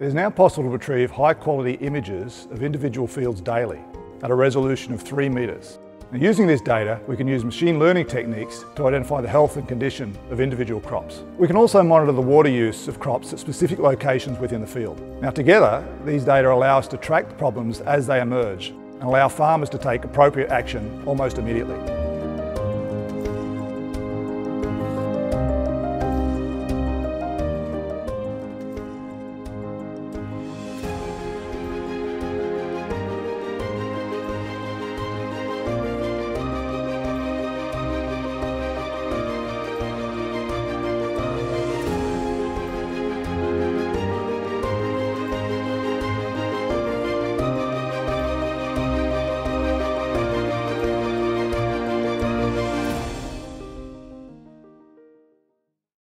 It is now possible to retrieve high quality images of individual fields daily at a resolution of 3 metres. And using this data, we can use machine learning techniques to identify the health and condition of individual crops. We can also monitor the water use of crops at specific locations within the field. Now together, these data allow us to track the problems as they emerge and allow farmers to take appropriate action almost immediately.